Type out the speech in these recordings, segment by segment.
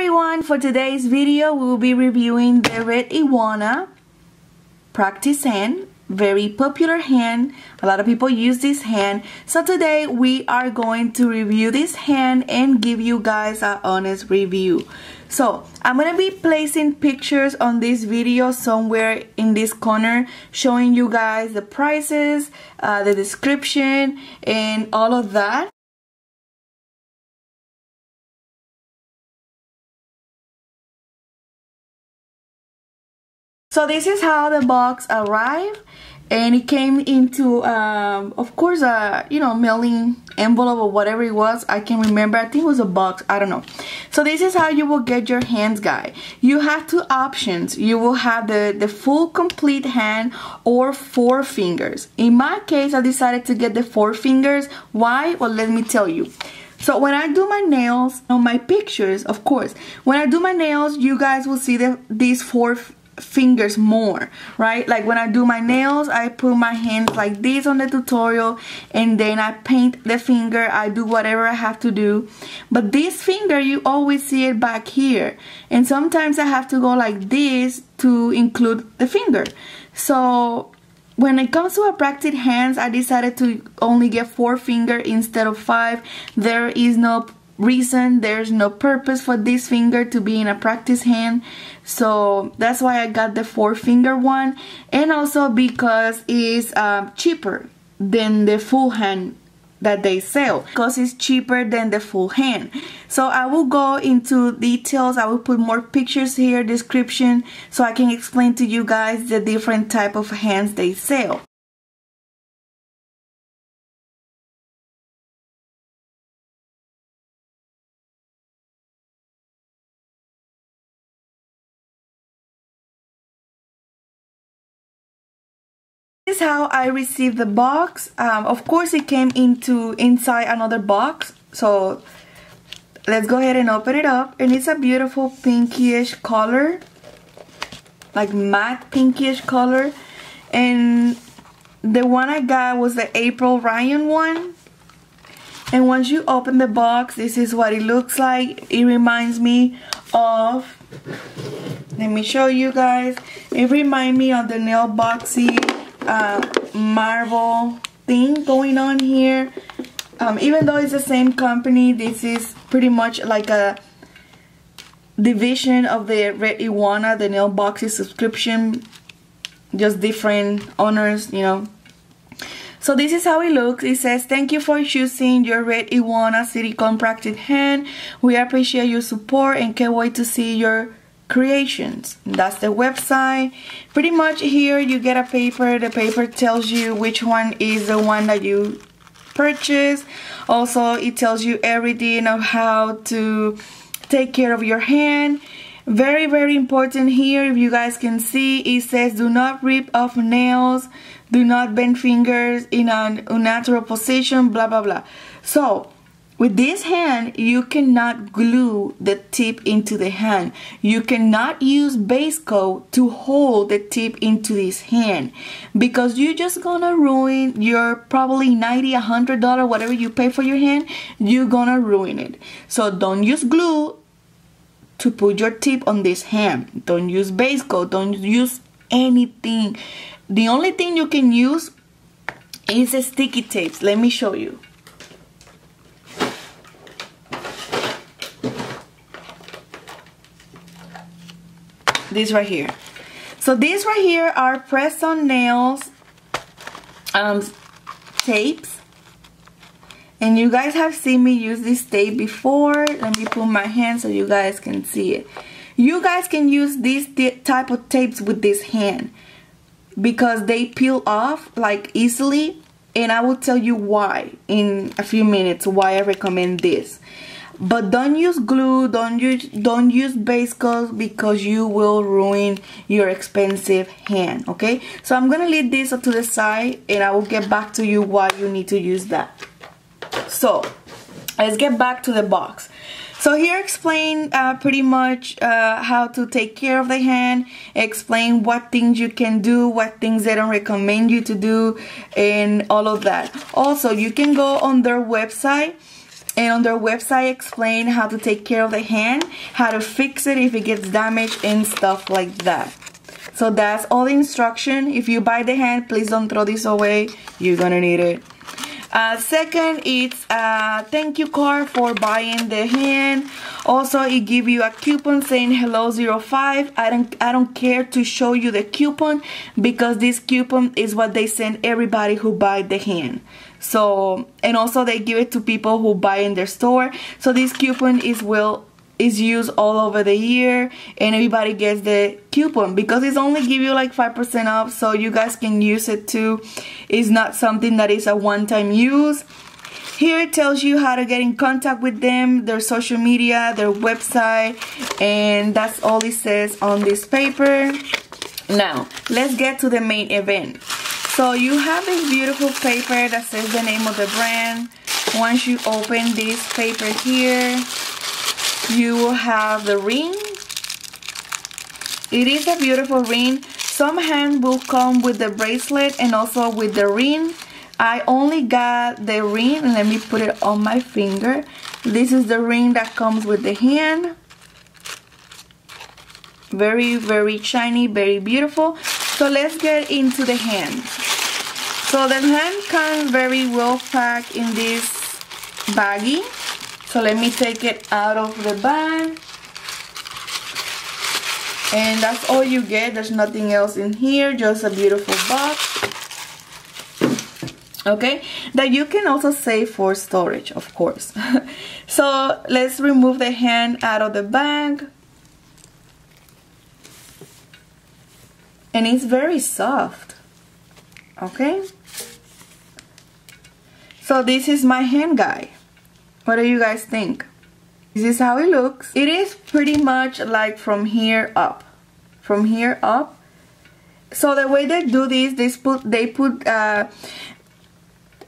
everyone, for today's video we will be reviewing the Red Iguana practice hand very popular hand. A lot of people use this hand. So today we are going to review this hand and give you guys an honest review. So I'm gonna be placing pictures on this video somewhere in this corner showing you guys the prices uh, the description and all of that So this is how the box arrived and it came into um, of course a you know mailing envelope or whatever it was. I can remember. I think it was a box. I don't know. So this is how you will get your hands guy. You have two options. You will have the the full complete hand or four fingers. In my case I decided to get the four fingers. Why? Well let me tell you. So when I do my nails on my pictures of course when I do my nails you guys will see the, these four fingers more right? Like when I do my nails I put my hands like this on the tutorial and then I paint the finger. I do whatever I have to do. But this finger you always see it back here. And sometimes I have to go like this to include the finger. So when it comes to a practice hands I decided to only get four finger instead of five. There is no reason there's no purpose for this finger to be in a practice hand. So that's why I got the four finger one. And also because it's um, cheaper than the full hand that they sell. Because it's cheaper than the full hand. So I will go into details. I will put more pictures here description so I can explain to you guys the different type of hands they sell This is how I received the box. Um, of course it came into inside another box. So let's go ahead and open it up. And it's a beautiful pinkish color. Like matte pinkish color. And the one I got was the April Ryan one. And once you open the box, this is what it looks like. It reminds me of, let me show you guys. It reminds me of the nail boxy uh, marble thing going on here. Um, even though it's the same company, this is pretty much like a division of the Red Iguana, the nail boxes subscription. Just different owners, you know. So this is how it looks. It says, thank you for choosing your Red Iguana Silicone Practice Hand. We appreciate your support and can't wait to see your creations. That's the website. Pretty much here you get a paper. The paper tells you which one is the one that you purchase. Also it tells you everything of how to take care of your hand. Very very important here if you guys can see it says do not rip off nails. Do not bend fingers in an unnatural position blah blah blah. So with this hand, you cannot glue the tip into the hand. You cannot use base coat to hold the tip into this hand. Because you're just gonna ruin your probably 90 100 dollar whatever you pay for your hand you're gonna ruin it. So don't use glue to put your tip on this hand. Don't use base coat. Don't use anything. The only thing you can use is sticky tapes. Let me show you this right here. So these right here are press on nails um, tapes. And you guys have seen me use this tape before. Let me put my hand so you guys can see it. You guys can use these type of tapes with this hand because they peel off like easily. And I will tell you why in a few minutes why I recommend this but don't use glue don't use don't use base coat because you will ruin your expensive hand okay? So i'm gonna leave this to the side and i will get back to you why you need to use that. So let's get back to the box. So here explain uh, pretty much uh, how to take care of the hand, explain what things you can do, what things they don't recommend you to do, and all of that. Also, you can go on their website and on their website explain how to take care of the hand how to fix it if it gets damaged and stuff like that. So that's all the instruction. If you buy the hand please don't throw this away. You're gonna need it uh, second, it's a thank you card for buying the hand. Also, it give you a coupon saying hello 05. I don't I don't care to show you the coupon because this coupon is what they send everybody who buy the hand. So, and also they give it to people who buy in their store. So this coupon is will is used all over the year and everybody gets the coupon because it's only give you like 5% off so you guys can use it too. It's not something that is a one-time use. Here it tells you how to get in contact with them, their social media, their website, and that's all it says on this paper. Now, let's get to the main event. So you have this beautiful paper that says the name of the brand. Once you open this paper here, you have the ring. It is a beautiful ring. Some hand will come with the bracelet and also with the ring. I only got the ring. Let me put it on my finger. This is the ring that comes with the hand. Very, very shiny, very beautiful. So let's get into the hand. So the hand comes very well packed in this baggie. So let me take it out of the bag. And that's all you get. There's nothing else in here. Just a beautiful box. Okay. That you can also save for storage, of course. so let's remove the hand out of the bag. And it's very soft. Okay. So this is my hand guy. What do you guys think? This is how it looks. It is pretty much like from here up. From here up. So the way they do this, they put they put uh,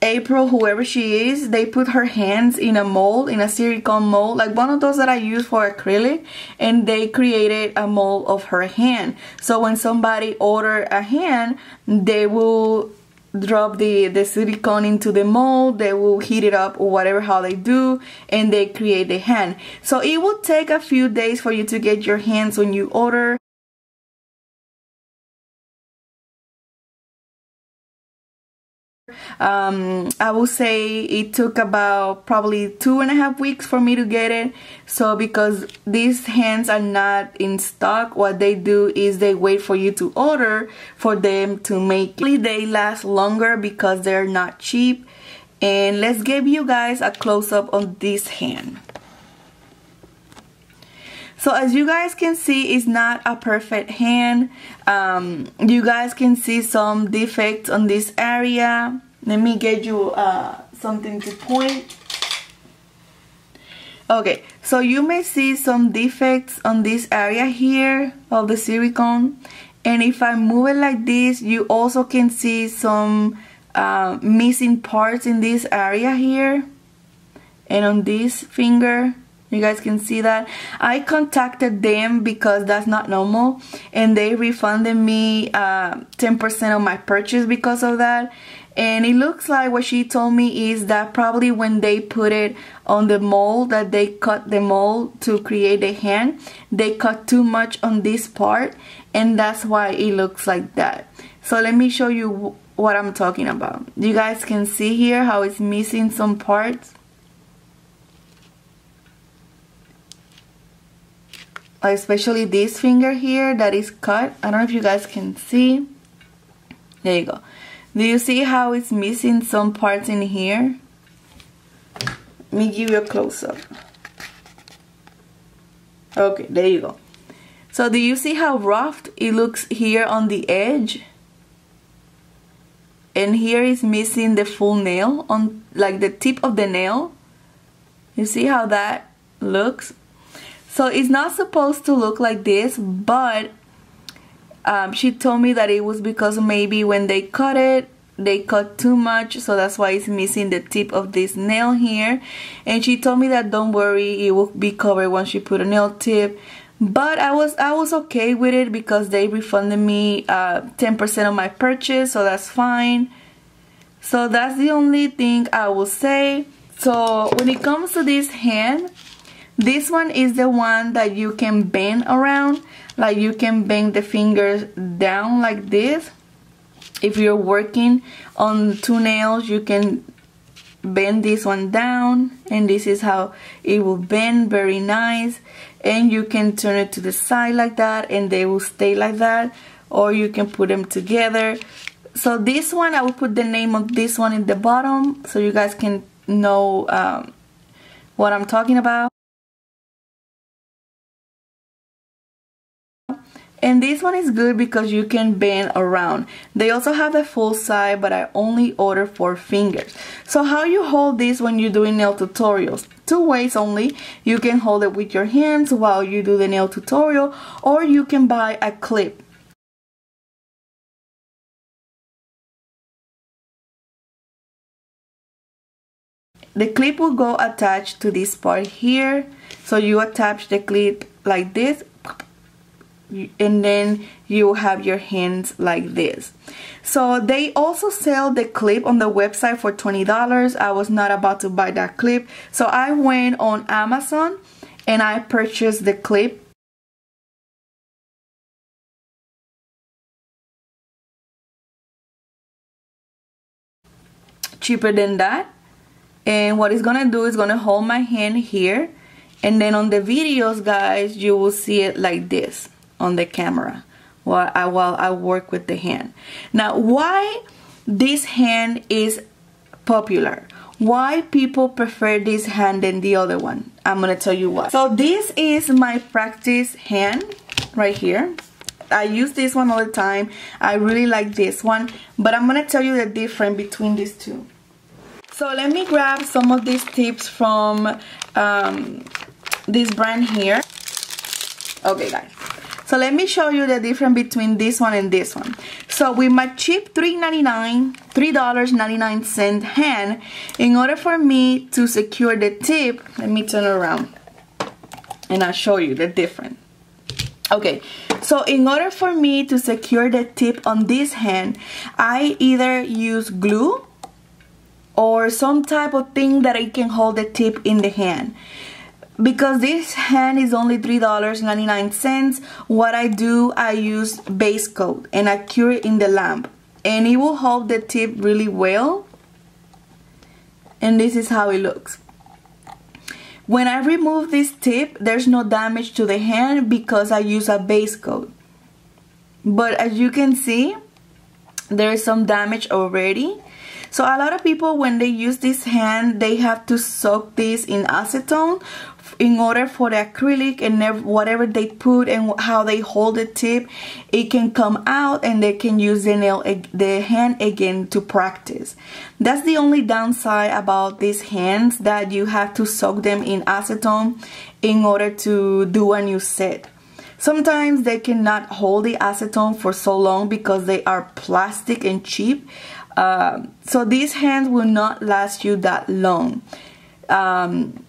April, whoever she is, they put her hands in a mold, in a silicone mold, like one of those that I use for acrylic, and they created a mold of her hand. So when somebody order a hand, they will drop the, the silicone into the mold, they will heat it up or whatever how they do, and they create the hand. So it will take a few days for you to get your hands when you order. Um, I will say it took about probably two and a half weeks for me to get it so because these hands are not in stock what they do is they wait for you to order for them to make it they last longer because they're not cheap and let's give you guys a close-up on this hand so as you guys can see, it's not a perfect hand. Um, you guys can see some defects on this area. Let me get you uh, something to point. Okay, so you may see some defects on this area here of the silicone. And if I move it like this, you also can see some uh, missing parts in this area here. And on this finger, you guys can see that i contacted them because that's not normal and they refunded me 10% uh, of my purchase because of that and it looks like what she told me is that probably when they put it on the mold that they cut the mold to create the hand they cut too much on this part and that's why it looks like that. So let me show you what I'm talking about. You guys can see here how it's missing some parts. Especially this finger here that is cut. I don't know if you guys can see. There you go do you see how it's missing some parts in here? Let me give you a close-up. Okay there you go. So do you see how rough it looks here on the edge? And here is missing the full nail on like the tip of the nail. You see how that looks? So it's not supposed to look like this, but um, she told me that it was because maybe when they cut it, they cut too much so that's why it's missing the tip of this nail here. And she told me that don't worry it will be covered once you put a nail tip. But I was I was okay with it because they refunded me 10% uh, of my purchase so that's fine. So that's the only thing I will say. So when it comes to this hand, this one is the one that you can bend around. Like you can bend the fingers down like this. If you're working on two nails, you can bend this one down and this is how it will bend. Very nice. And you can turn it to the side like that and they will stay like that. Or you can put them together. So this one I will put the name of this one in the bottom so you guys can know um, what I'm talking about And this one is good because you can bend around. They also have the full side, but I only order four fingers. So how you hold this when you're doing nail tutorials? Two ways only. You can hold it with your hands while you do the nail tutorial, or you can buy a clip. The clip will go attached to this part here. So you attach the clip like this and then you have your hands like this. So they also sell the clip on the website for $20 I was not about to buy that clip. So I went on Amazon and I purchased the clip. Cheaper than that. And what it's gonna do is gonna hold my hand here. And then on the videos guys you will see it like this on the camera while I, while I work with the hand. Now, why this hand is popular? Why people prefer this hand than the other one? I'm gonna tell you why. So this is my practice hand right here. I use this one all the time. I really like this one, but I'm gonna tell you the difference between these two. So let me grab some of these tips from um, this brand here. Okay guys, so let me show you the difference between this one and this one. So with my cheap $3.99, $3.99 hand, in order for me to secure the tip, let me turn around and I'll show you the difference. Okay, so in order for me to secure the tip on this hand, I either use glue or some type of thing that I can hold the tip in the hand because this hand is only $3.99 what I do I use base coat and I cure it in the lamp. And it will hold the tip really well. And this is how it looks. When I remove this tip there's no damage to the hand because I use a base coat. But as you can see there is some damage already. So a lot of people when they use this hand they have to soak this in acetone in order for the acrylic and whatever they put and how they hold the tip it can come out and they can use the nail the hand again to practice. That's the only downside about these hands that you have to soak them in acetone in order to do a new set. Sometimes they cannot hold the acetone for so long because they are plastic and cheap uh, so these hands will not last you that long. Um,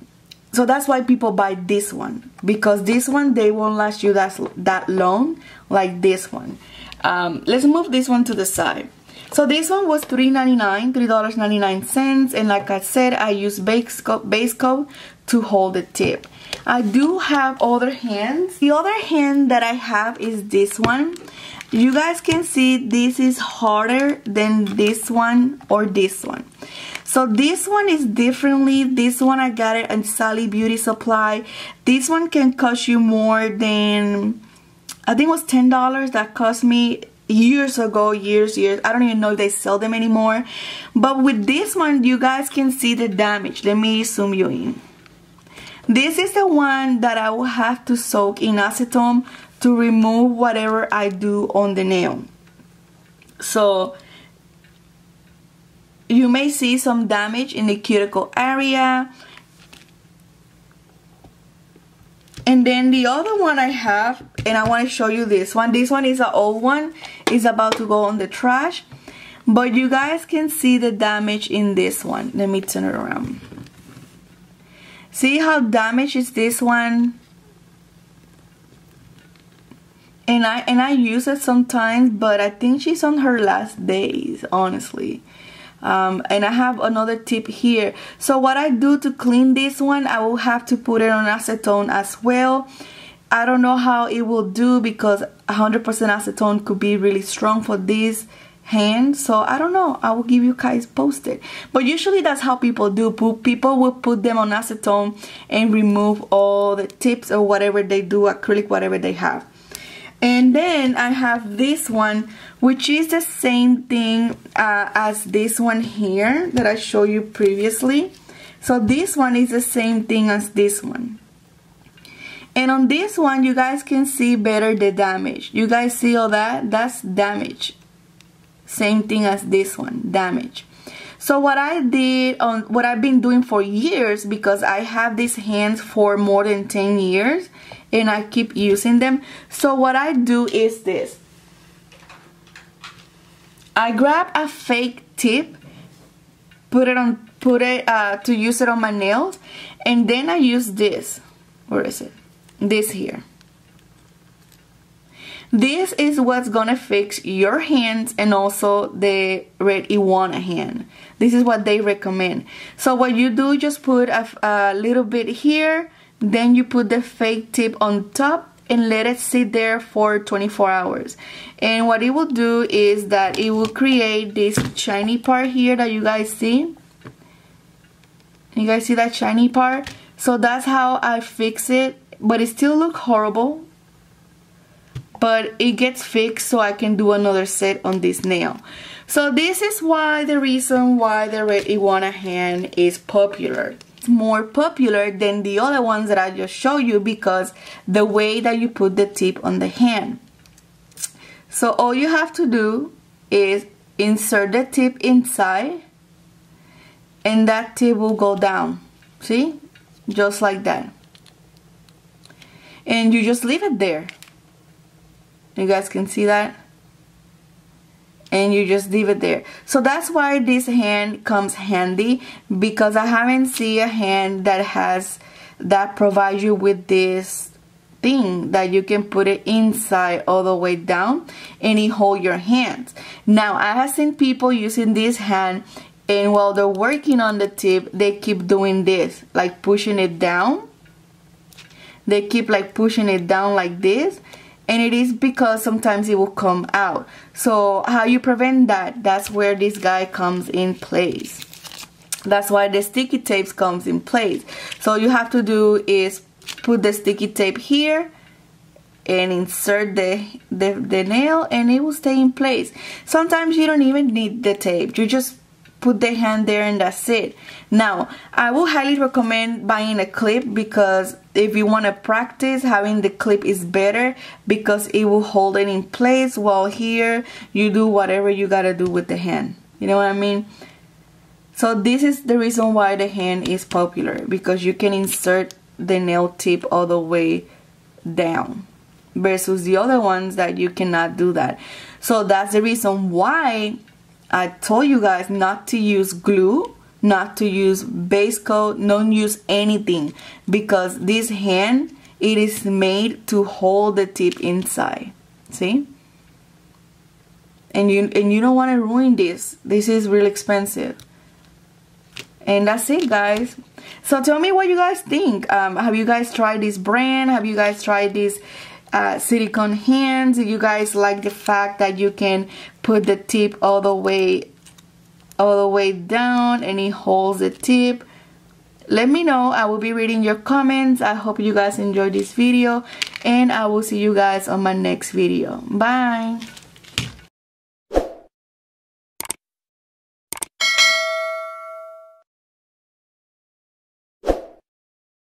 so that's why people buy this one because this one they won't last you that that long like this one. Um, let's move this one to the side. So this one was $3.99 $3.99 and like I said I use base coat, base coat to hold the tip. I do have other hands. The other hand that I have is this one. You guys can see this is harder than this one or this one so this one is differently. This one I got it at Sally Beauty Supply. This one can cost you more than, I think it was $10 that cost me years ago, years, years. I don't even know if they sell them anymore. But with this one, you guys can see the damage. Let me zoom you in. This is the one that I will have to soak in acetone to remove whatever I do on the nail. So you may see some damage in the cuticle area. And then the other one I have, and I want to show you this one. This one is an old one. It's about to go on the trash. But you guys can see the damage in this one. Let me turn it around. See how damaged is this one? And I and I use it sometimes, but I think she's on her last days, honestly. Um, and I have another tip here. So what I do to clean this one I will have to put it on acetone as well. I don't know how it will do because 100% acetone could be really strong for this hand. So I don't know. I will give you guys posted. But usually that's how people do. People will put them on acetone and remove all the tips or whatever they do acrylic whatever they have and then I have this one which is the same thing uh, as this one here that I showed you previously. So this one is the same thing as this one. And on this one you guys can see better the damage. You guys see all that? That's damage. Same thing as this one damage. So what I did on what I've been doing for years because I have these hands for more than 10 years and I keep using them. So what I do is this. I grab a fake tip put it on put it uh, to use it on my nails and then I use this. Where is it? This here. This is what's gonna fix your hands and also the red iguana hand. This is what they recommend. So what you do, just put a, a little bit here, then you put the fake tip on top and let it sit there for 24 hours. And what it will do is that it will create this shiny part here that you guys see. You guys see that shiny part? So that's how I fix it, but it still look horrible but it gets fixed so I can do another set on this nail. So this is why the reason why the red iguana hand is popular. More popular than the other ones that I just showed you because the way that you put the tip on the hand. So all you have to do is insert the tip inside and that tip will go down. See? Just like that. And you just leave it there you guys can see that and you just leave it there. So that's why this hand comes handy because I haven't seen a hand that has that provides you with this thing that you can put it inside all the way down and it hold your hands. Now I have seen people using this hand and while they're working on the tip they keep doing this like pushing it down. They keep like pushing it down like this and it is because sometimes it will come out. So how you prevent that that's where this guy comes in place. That's why the sticky tapes comes in place. So you have to do is put the sticky tape here and insert the, the, the nail and it will stay in place. Sometimes you don't even need the tape. You just put the hand there and that's it. Now I will highly recommend buying a clip because if you want to practice having the clip is better because it will hold it in place while here you do whatever you gotta do with the hand. You know what I mean? So this is the reason why the hand is popular because you can insert the nail tip all the way down versus the other ones that you cannot do that. So that's the reason why I told you guys not to use glue not to use base coat don't use anything. Because this hand it is made to hold the tip inside. See? And you and you don't want to ruin this. This is really expensive. And that's it guys. So tell me what you guys think. Um, have you guys tried this brand? Have you guys tried this uh, silicone hands. You guys like the fact that you can put the tip all the way all the way down and it holds the tip let me know. I will be reading your comments. I hope you guys enjoyed this video and i will see you guys on my next video. Bye